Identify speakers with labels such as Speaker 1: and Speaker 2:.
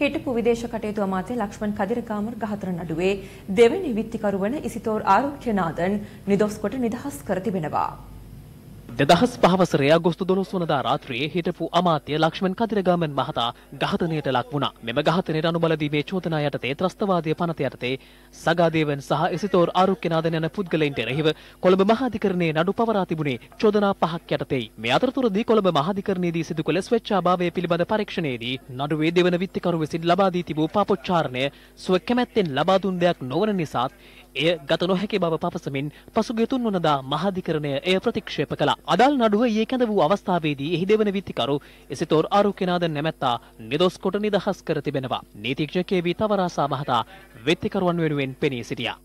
Speaker 1: හිටපු විදේශ කටයුතු අමාත්‍ය ලක්ෂ්මන් කදිරකාමර් ගහතර නඩුවේ දෙවැනි විත්තිකරු වන ඉසිතෝර් ආරෝග්‍යනාഥන් නිදොස් කොට නිදහස් කර තිබෙනවා.
Speaker 2: දෙදහස් පහවසරේ අගොස්තු දොළොස් වනදා රාත්‍රියේ හිටපු අමාත්‍ය ලක්ෂ්මන් කදිරගාමන් මහතා ඝාතනයට ලක් වුණා. මෙම ඝාතනයට අනුබල දීමේ චෝදනා යටතේ ත්‍රස්තවාදීය පනත යටතේ සගාදේවන් සහ එසිතෝර් ආරුක්‍යනාදන් යන පුද්ගලයින්ට එරෙහිව කොළඹ මහාධිකරණයේ නඩු පවරා තිබුණේ චෝදනා පහක් යටතේ. මේ අතරතුරදී කොළඹ මහාධිකරණයේදී සිදු කළ ස්වේච්ඡාභාවය පිළිබඳ පරීක්ෂණයේදී නඩුවේ දෙවන විත්තිකරු විසින් ලබා දී තිබූ පාපොච්චාරණය ස්ව කැමැත්තෙන් ලබා දුන් දෙයක් නොවන නිසාත් එය ගත නොහැකි බව පවසමින් පසුගිය තුන්වනදා මහාධිකරණය එය ප්‍රතික්ෂේප කළා. අදාළ නඩුව ඊයේ කැඳ වූ අවස්ථාවේදී එහි දෙවන විත්තිකරු එසිතෝර් ආරුක්‍යනාදන් නැමැත්තා නිදොස් කොට නිදහස් කර තිබෙනවා. නීතිඥ කේ.වී. තවරාසා මහතා විත්තිකරුවන් වෙනුවෙන් පෙනී සිටියා.